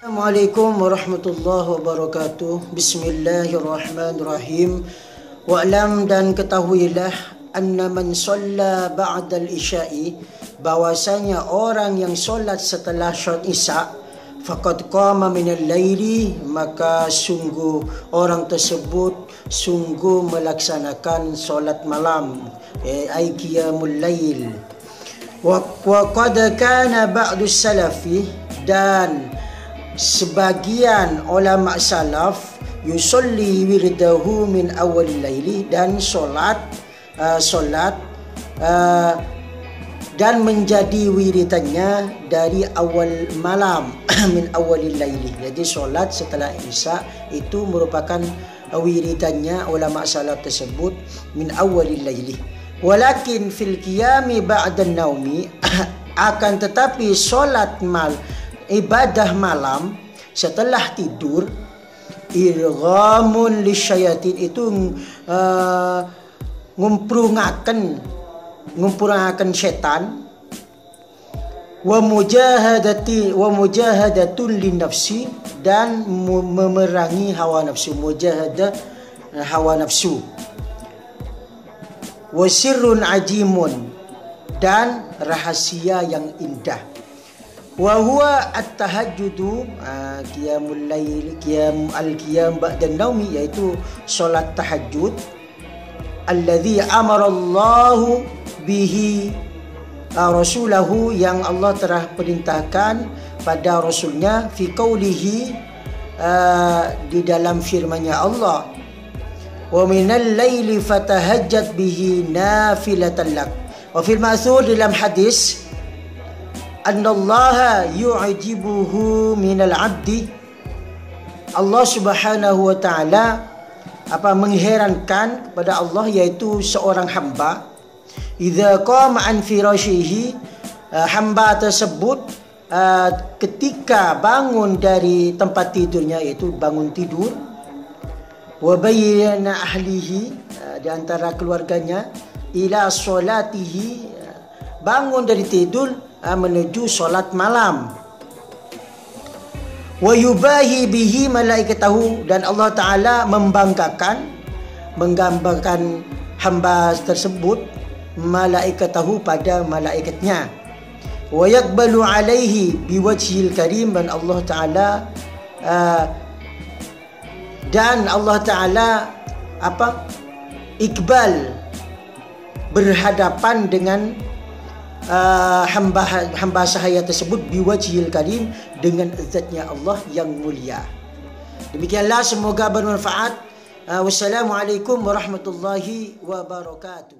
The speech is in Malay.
Assalamualaikum warahmatullahi wabarakatuh. Bismillahirrahmanirrahim. Wa'lam dan ketahuilah anna man shalla ba'da al-isya'i bahwasanya orang yang solat setelah syat isya faqad qama min al-laili maka sungguh orang tersebut sungguh melaksanakan solat malam eh, ai qiyamul lail wa qad kana ba'du salafi dan sebagian ulama salaf yusalli wirdahu min awal laili dan solat uh, solat uh, dan menjadi wiritannya dari awal malam min awal laili. Jadi solat setelah isya itu merupakan wiritannya ulama salaf tersebut min awal laili. Walakin fil qiyami ba'da naumi akan tetapi solat mal ibadah malam setelah tidur irghamun lisyayatin itu uh, ngumpurungaken ngumpurungaken setan wa mujahadati wa mujahadatun lin nafsi dan memerangi hawa nafsu mujahadah hawa nafsu. Wa sirrun ajimun dan rahasia yang indah wa huwa at-tahajjudu ah, qiyamul lail qiyam al-qiyam ba'da naumi iaitu solat tahajud alladhi amara Allah bihi uh, rasulahu yang Allah telah perintahkan pada rasulnya fi qaulihi uh, di dalam firman-Nya Allah. Wa minal laili fatahajjat bihi nafilatan lak. Wa fil ma'thur dalam hadis annallaha yu'jibuhu minal abdi. Allah Subhanahu wa taala apa mengherankan kepada Allah yaitu seorang hamba. Idza qama an firashihi uh, hamba tersebut uh, ketika bangun dari tempat tidurnya yaitu bangun tidur wa bayyana ahlihi uh, di antara keluarganya ila salatihi bangun dari tidur menuju solat malam. Wa yubahi bihi malaikatahu dan Allah taala membanggakan menggambarkan hamba tersebut malaikatahu pada malaikatnya. Wa yaqbalu alaihi biwajhil karim dan Allah taala uh, dan Allah taala apa ikbal berhadapan dengan uh, hamba hamba sahaya tersebut biwajhil karim dengan zatnya Allah yang mulia. Demikianlah semoga bermanfaat. Uh, wassalamualaikum warahmatullahi wabarakatuh.